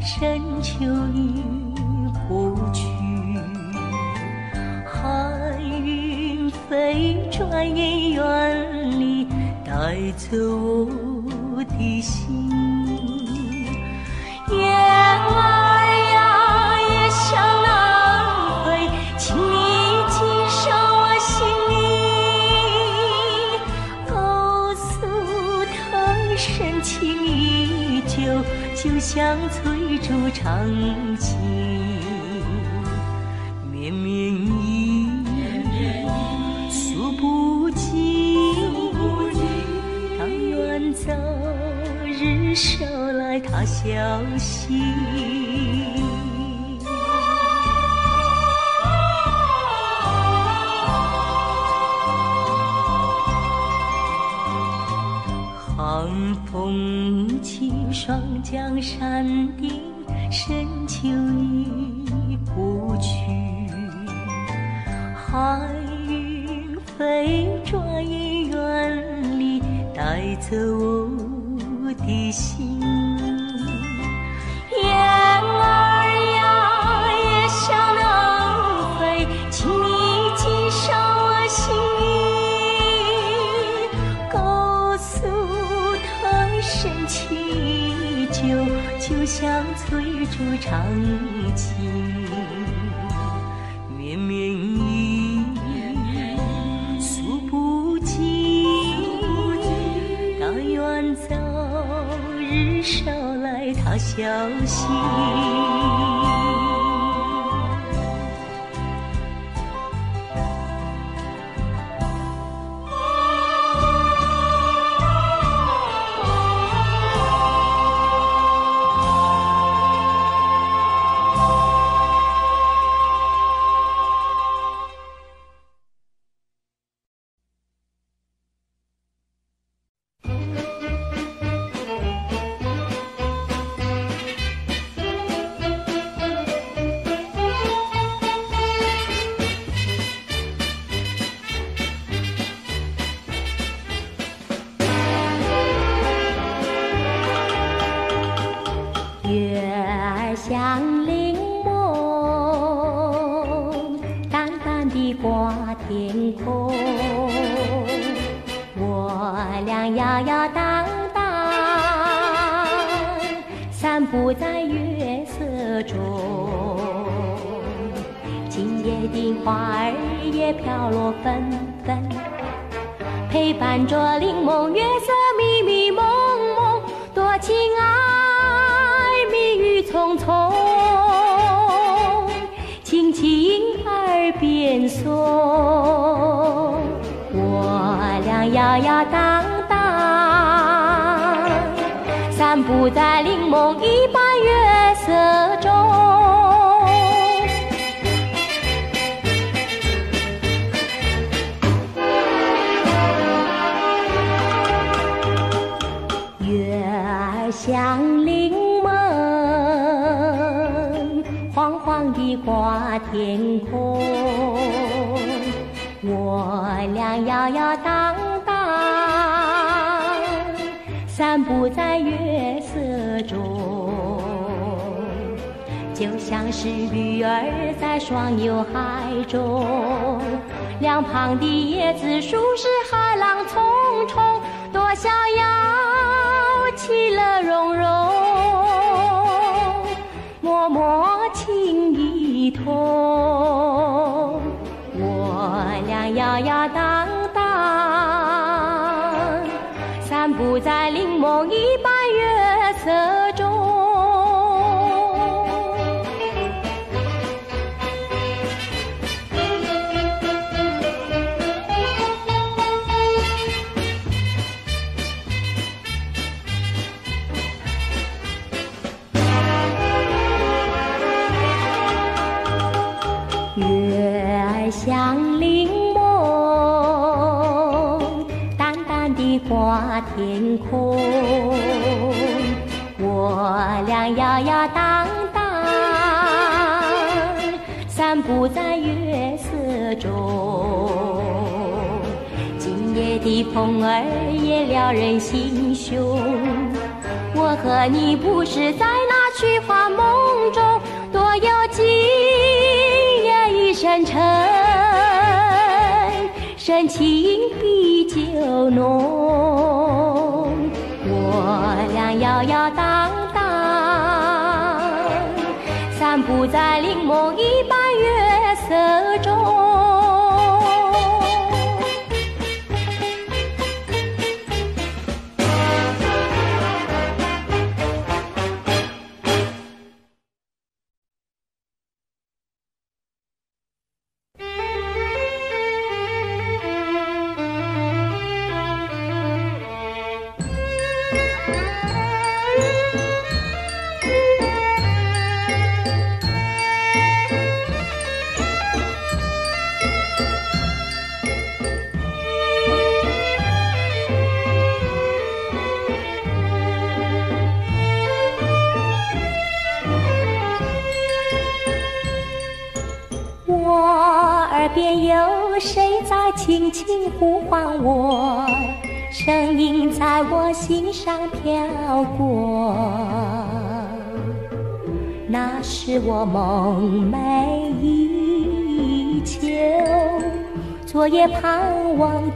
深秋已过去寒云飞转眼远离带走月初长情绵绵雨诉不尽但愿早日捎来他消息。像柠檬黄黄的挂天空我俩摇摇荡荡散步在月色中就像是鱼儿在双游海中两旁的椰子树是海浪匆匆多逍遥。其乐融融，默默情意痛，我俩摇摇荡荡，散步在柠檬一般。风儿也撩人心胸，我和你不是在那虚幻梦中，多有情人一深沉，深情比酒浓，我俩摇摇荡荡，散步在林檬一般。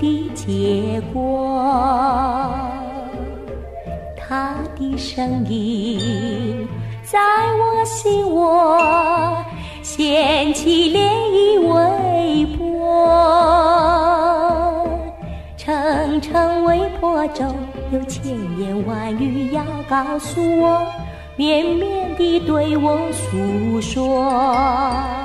的结果，他的声音在我心窝掀起涟漪微波，层层微波中有千言万语要告诉我，绵绵地对我诉说。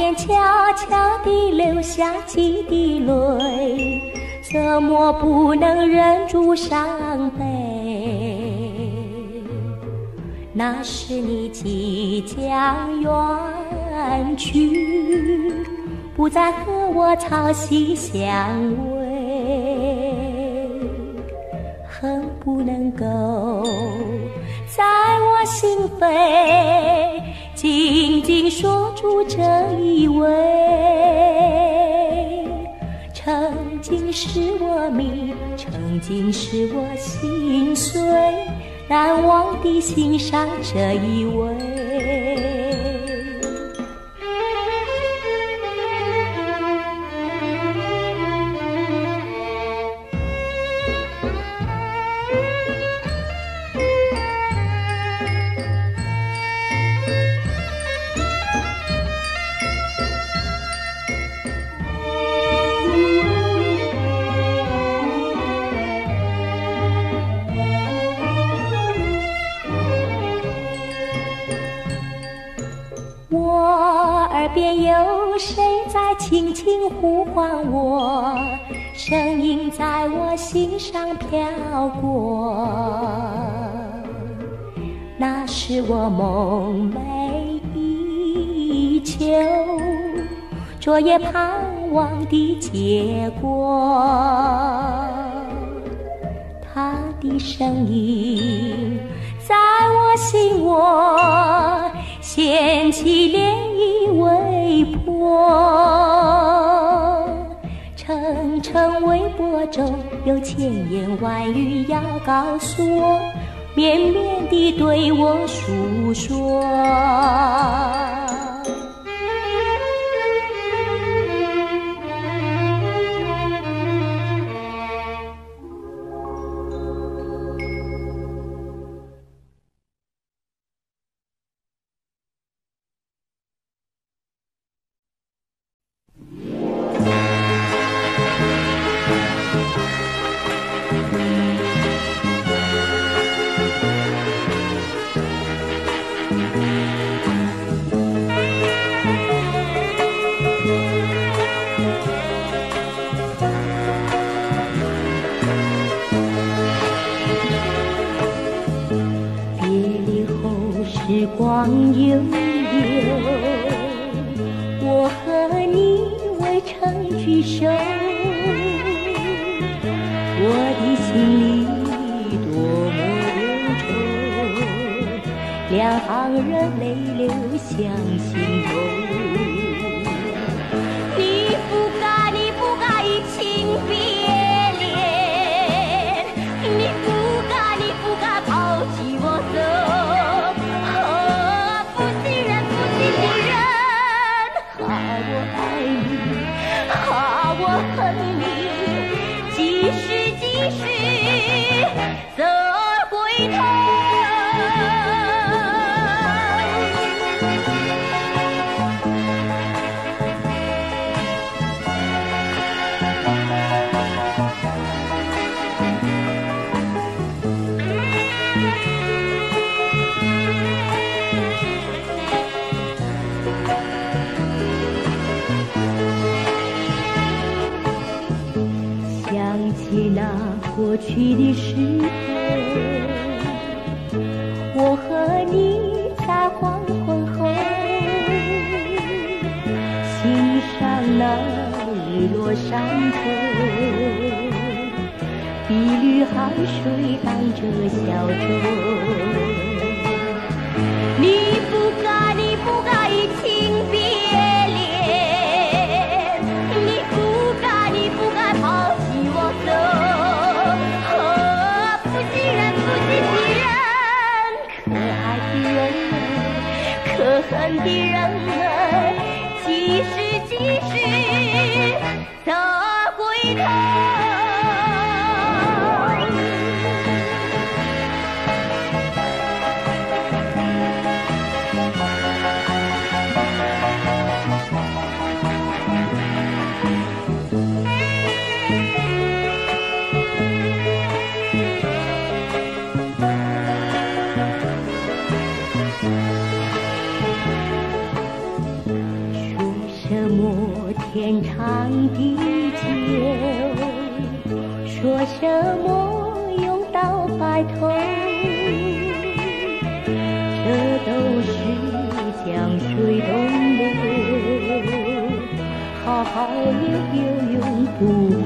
边悄悄地流下几滴泪，怎么不能忍住伤悲？那是你即将远去，不再和我朝夕相偎，恨不能够在我心扉。静静说出这一位，曾经是我迷，曾经是我心碎，难忘的心上这一位。唤我？声音在我心上飘过。那是我梦寐以求、昨夜盼望的结果。他的声音在我心窝掀起涟漪。微波，成微波中有千言万语要告诉我，绵绵地对我诉说。山头，碧绿海水荡着小舟。嗯。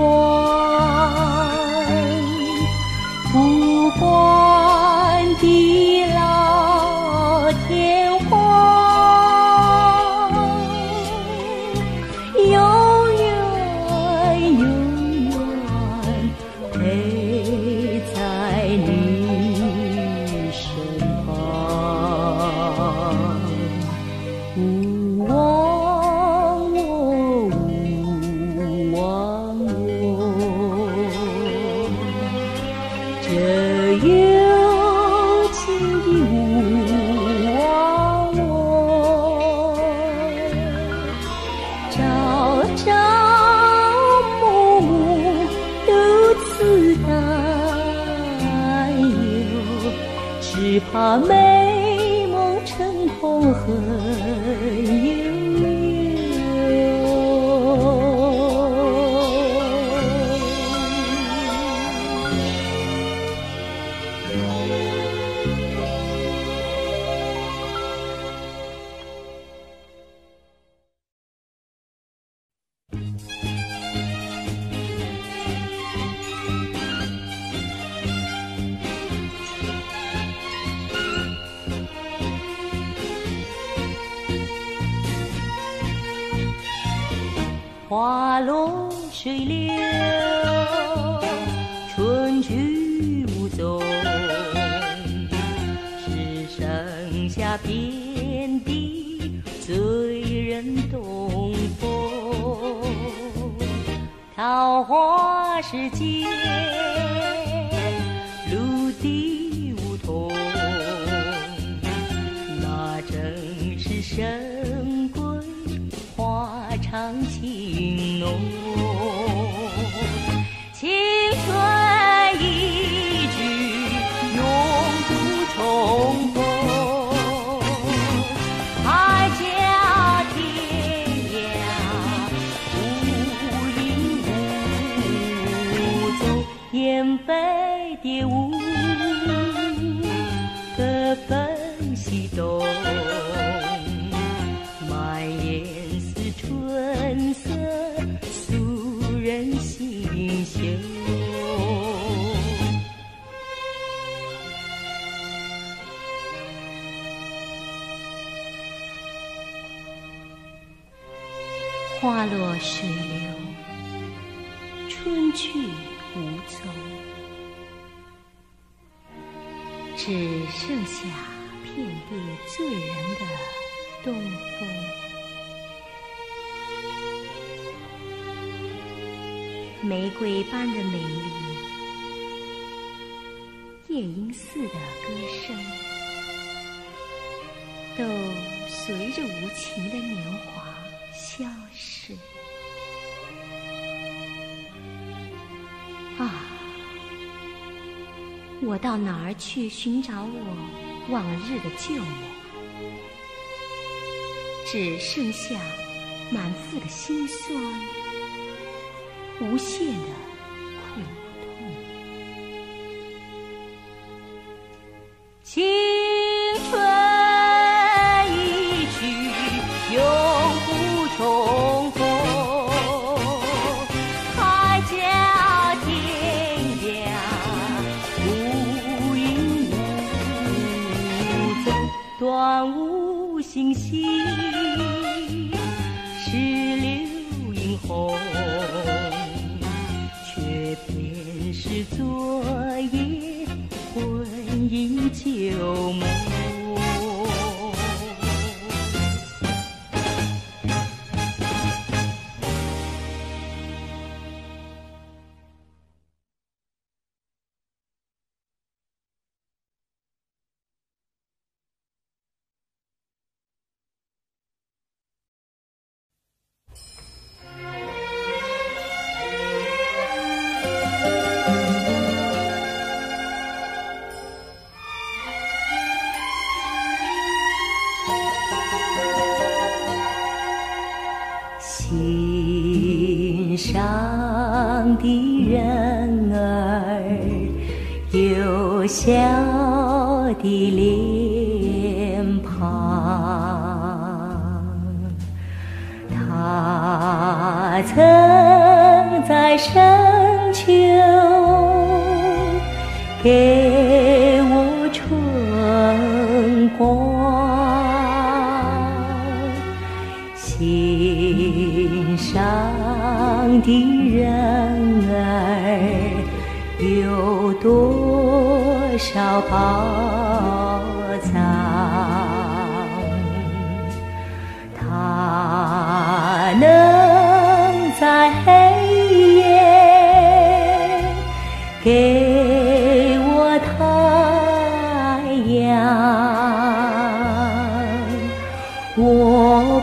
活。哪儿去寻找我往日的旧梦只剩下满腹的心酸无限的无五星星。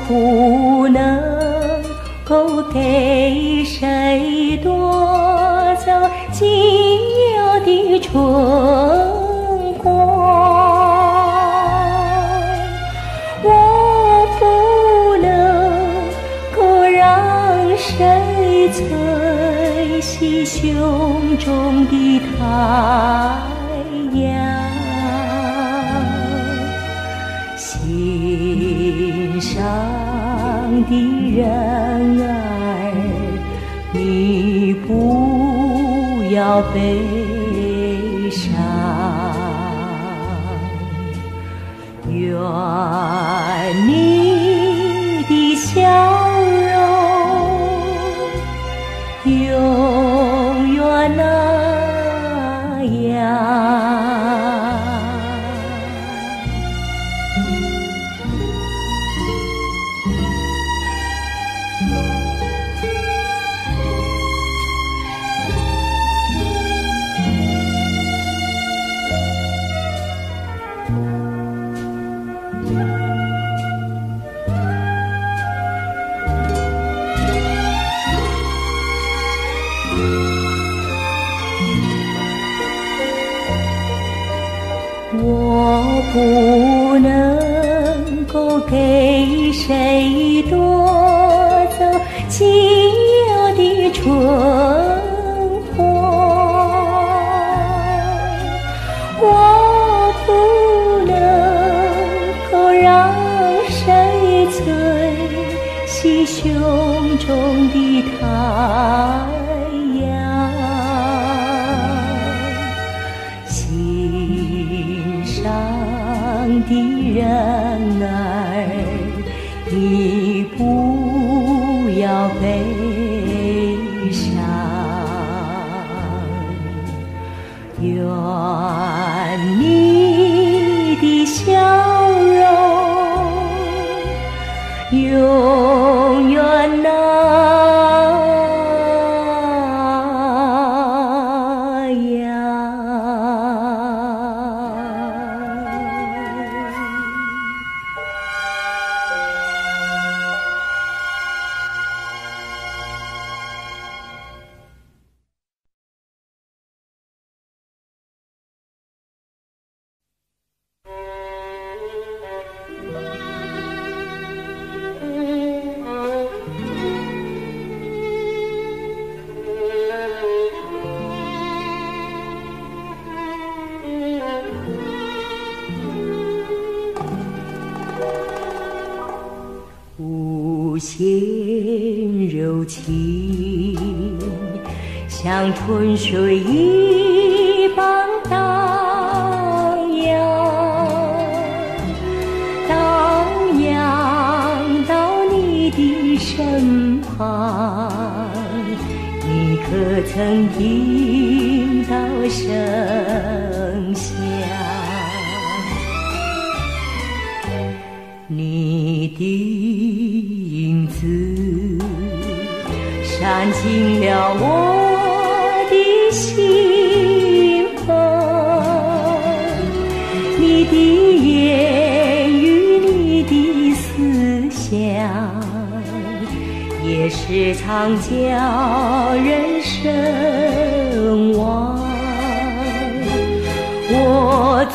不能够给谁夺走仅有的春光，我不能够让谁曾惜胸中的疼。悲伤。愿你的笑的人儿，你不要悲伤，愿你的笑容永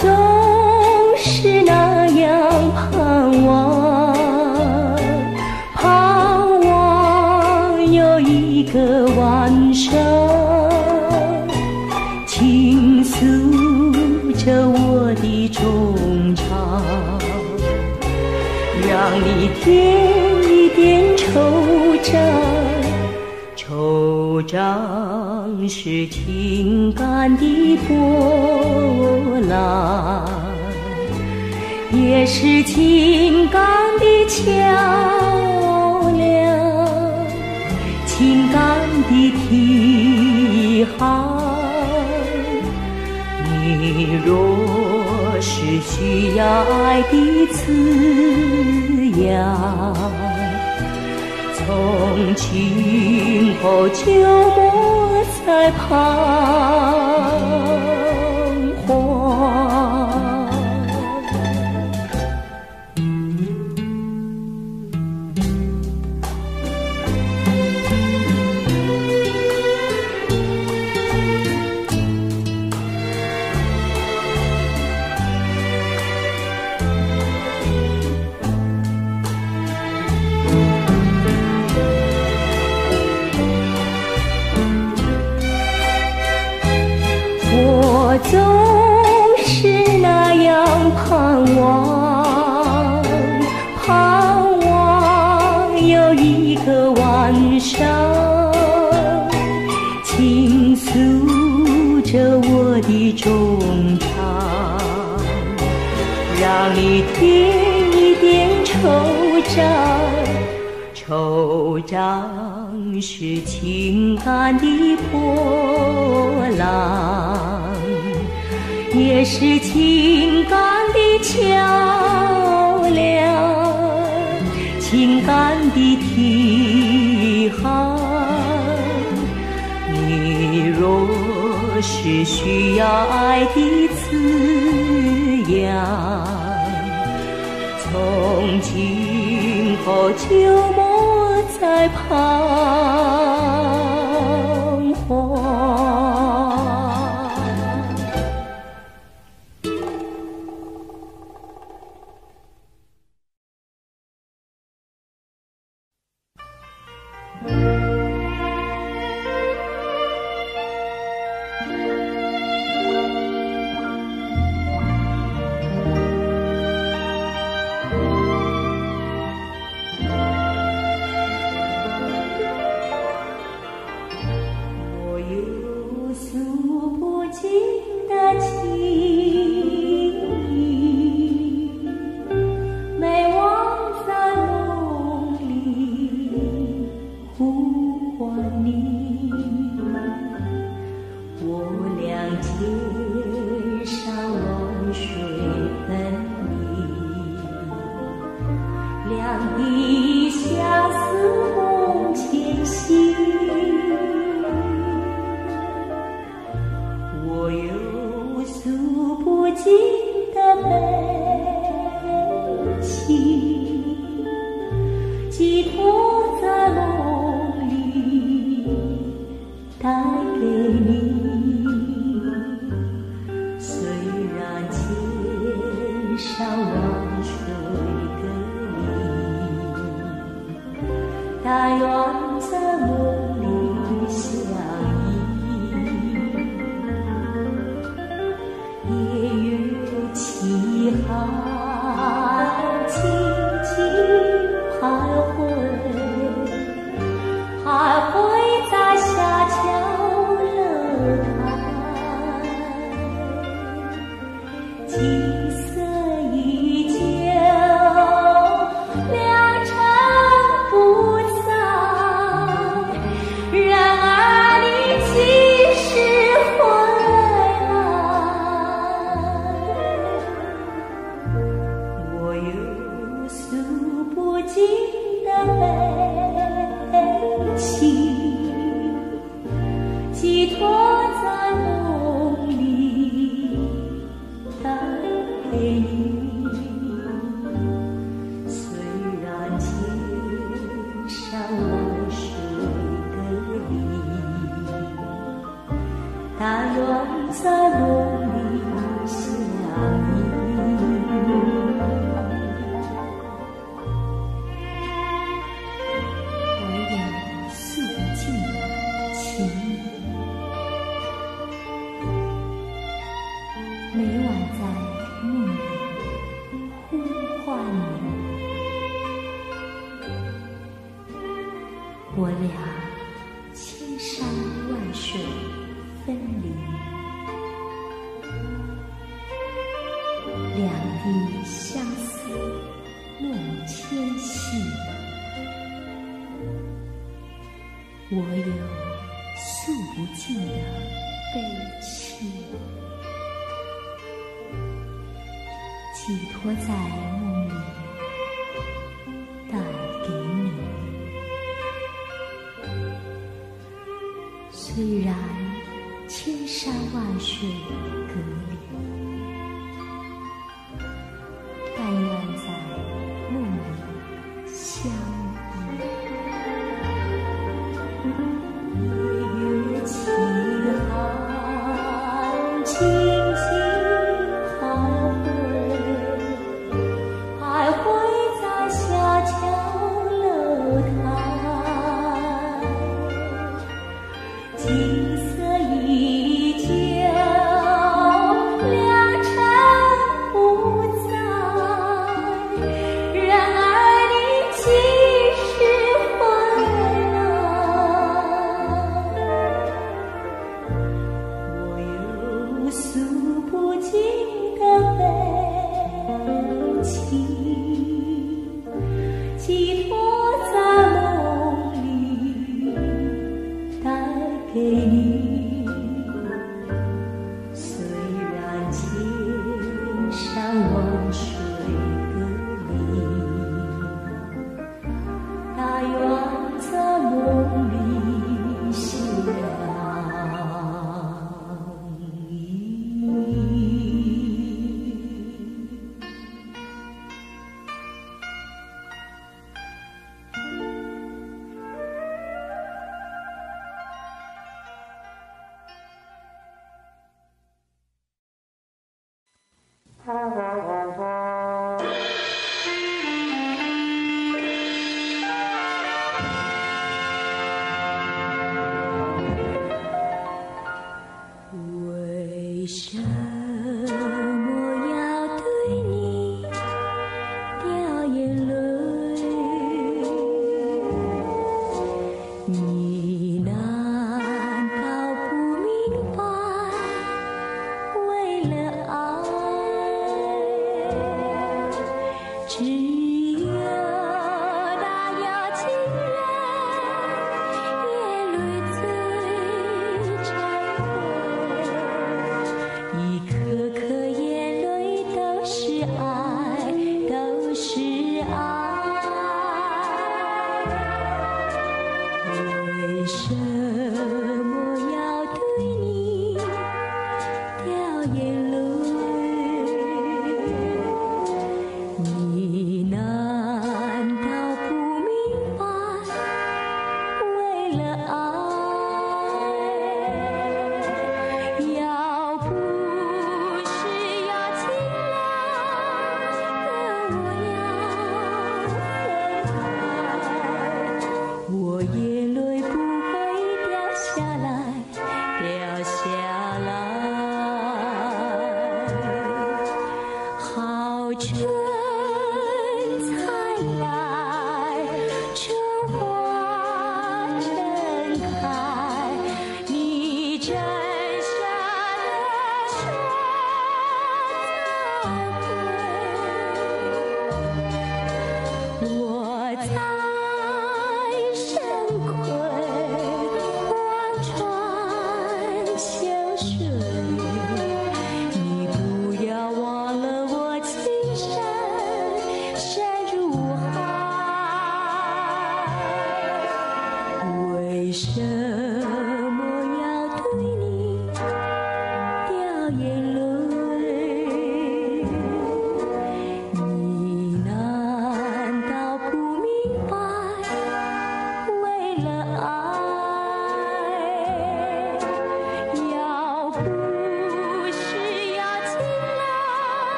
总是那样盼望。盼望有一个晚上，倾诉着我的衷肠，让你听是情感的波浪，也是情感的桥梁。情感的题航，你若是需要爱的滋养，从今后就莫在旁。惆怅是情感的波浪，也是情感的桥梁，情感的题航。你若是需要爱的滋养，从今后就在彷徨。你笑了。寄托在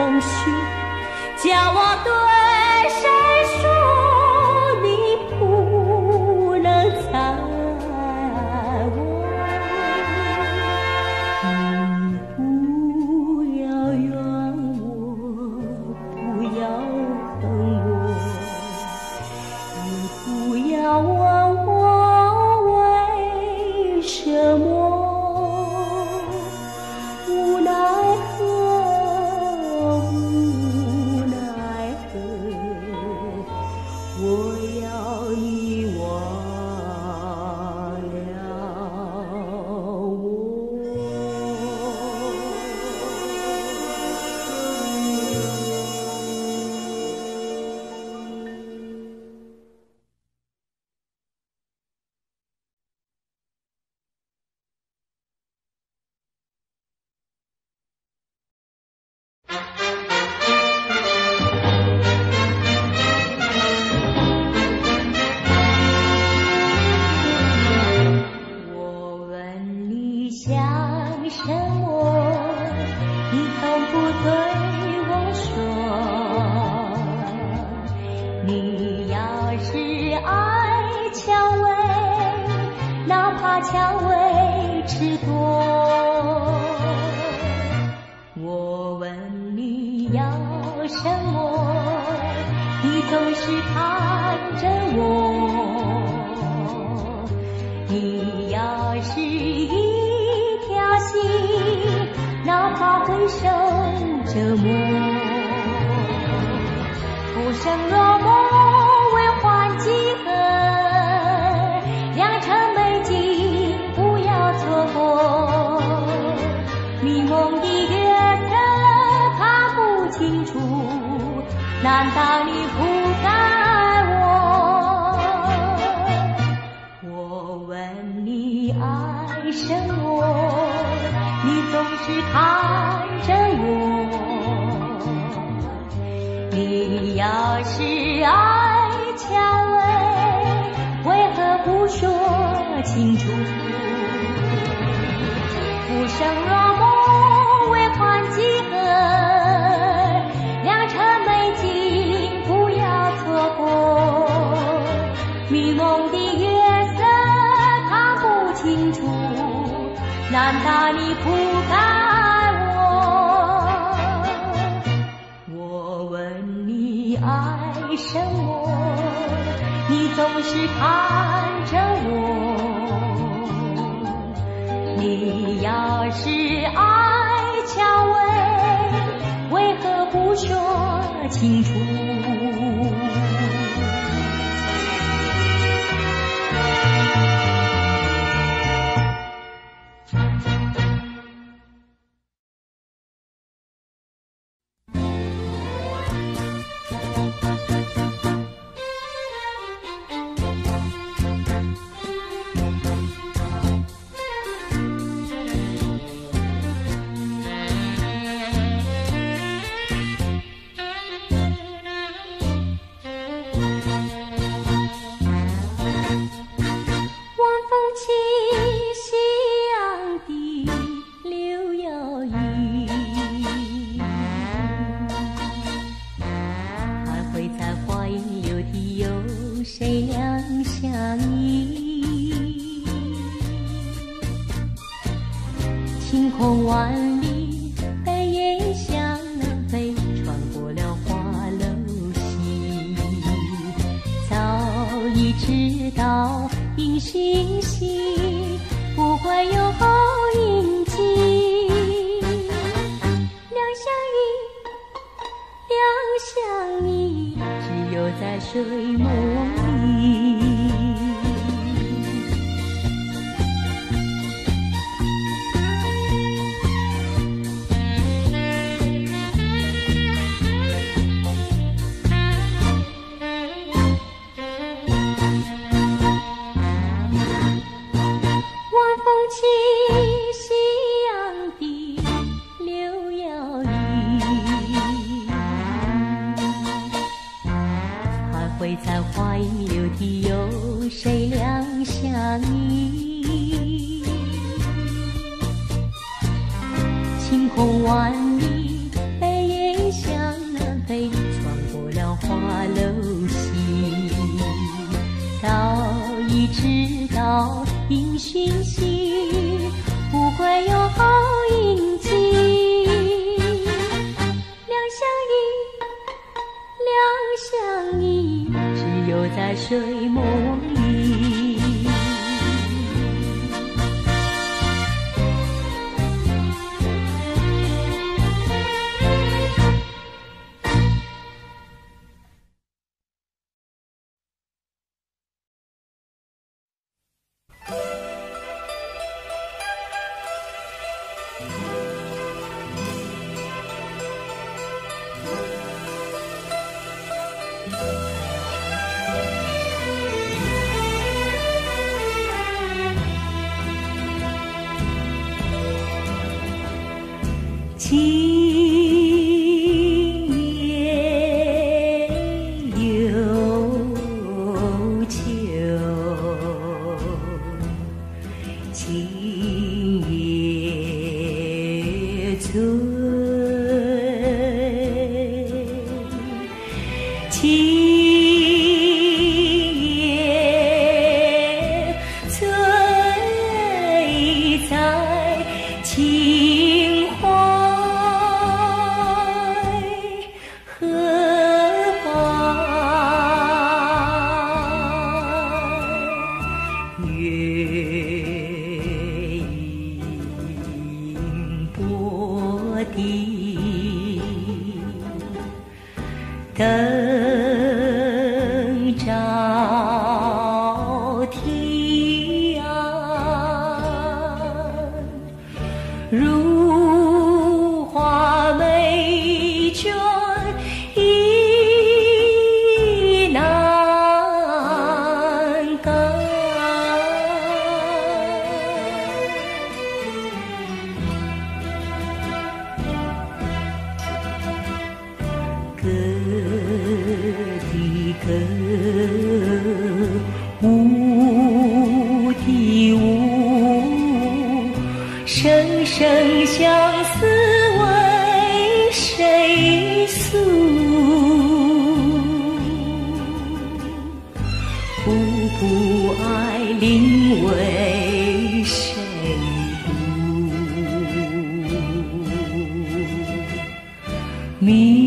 风雪叫我对手难道你不爱我？我问你爱什么？你总是看着我。你要是爱蔷薇，为何不说清楚？浮生若。万里但也向南飞穿过了花楼西早已知道迎星星不会有好运气两相依两相依只有在水 tea. me.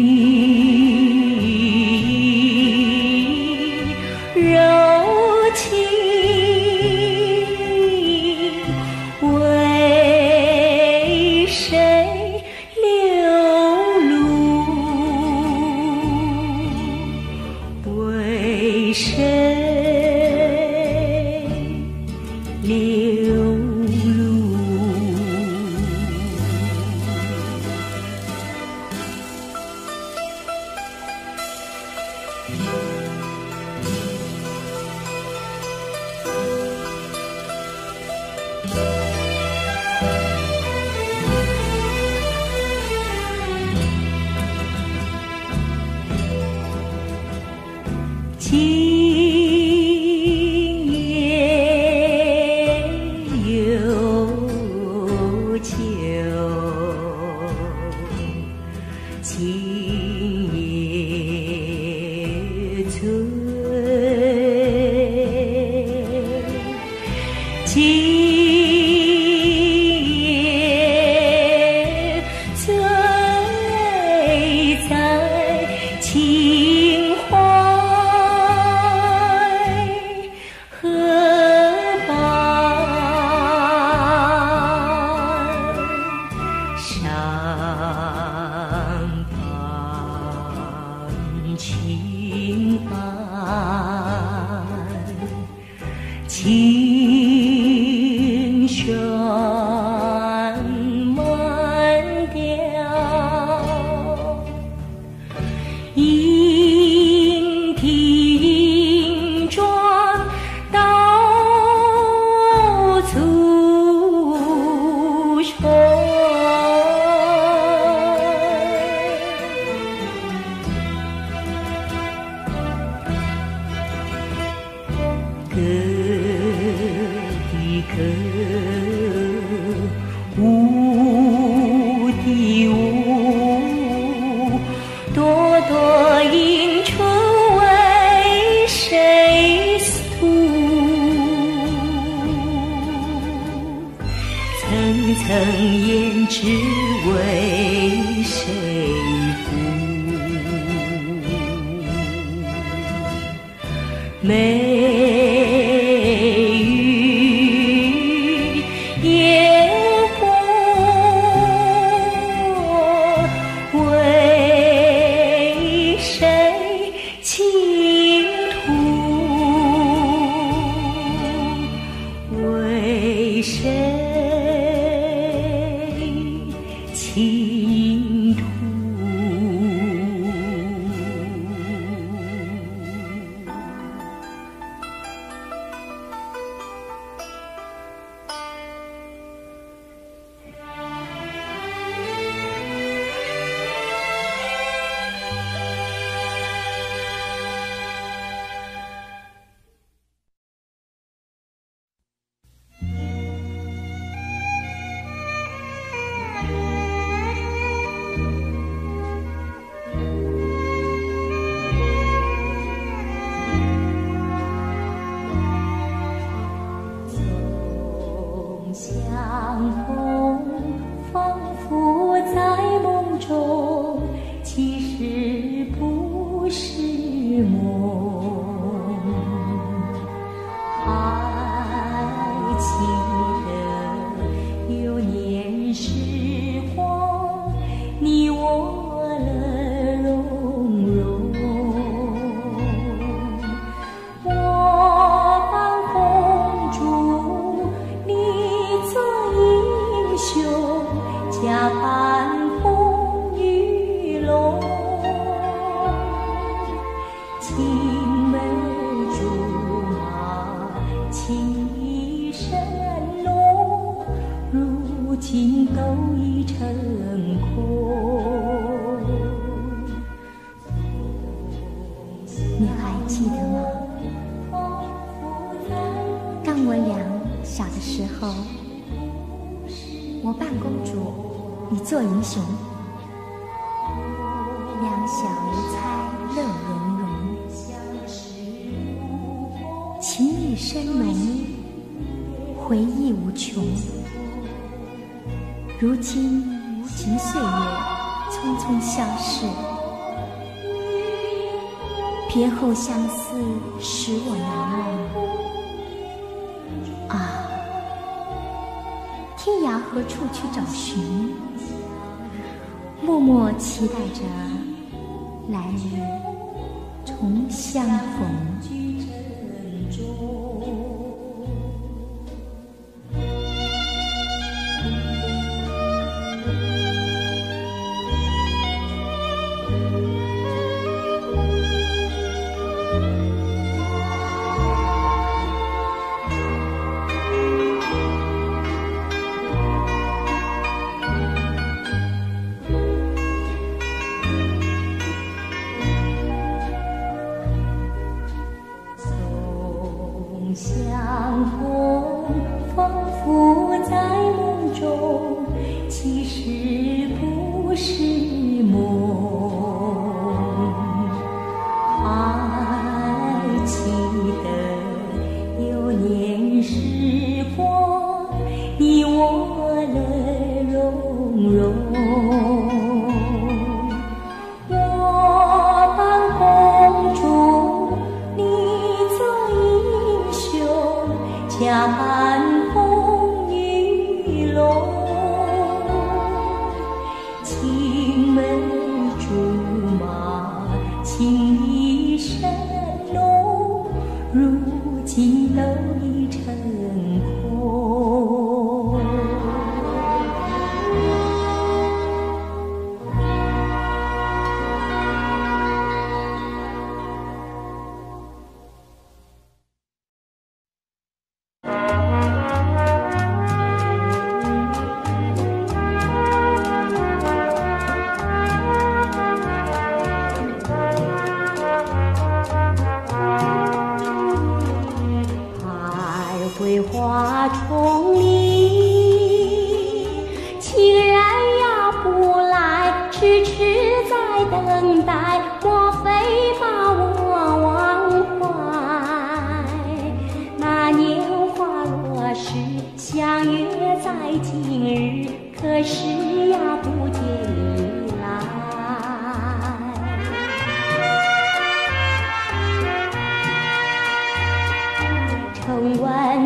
可是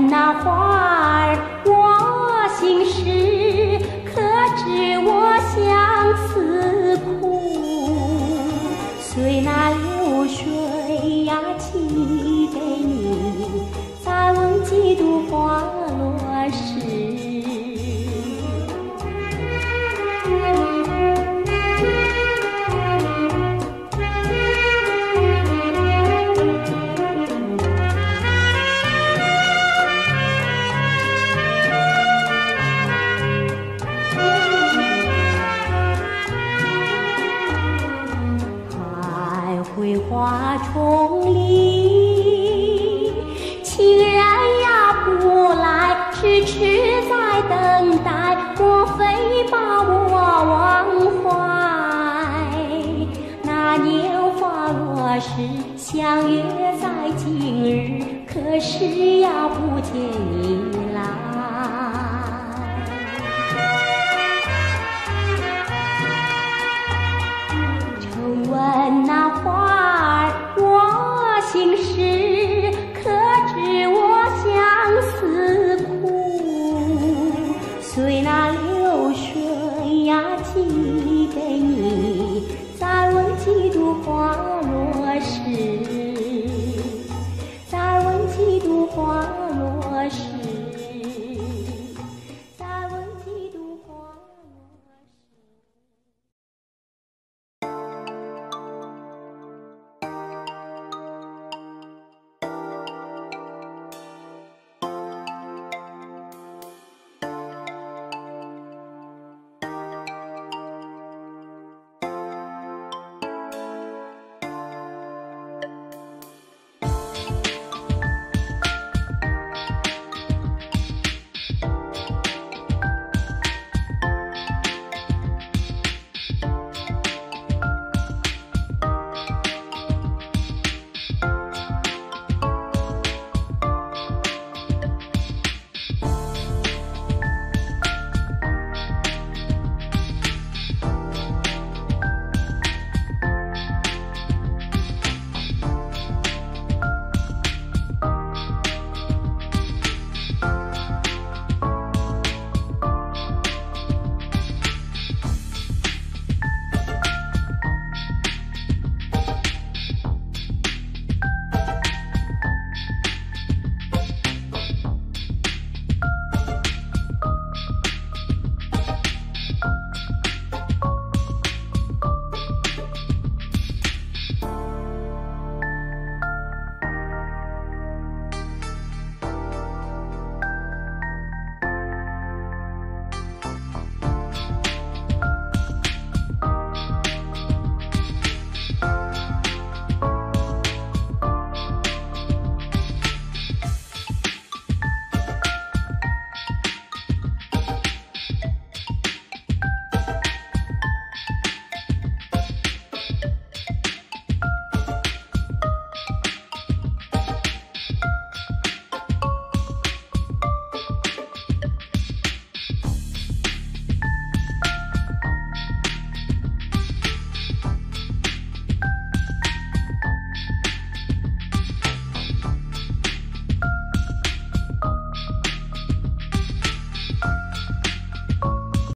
呀，不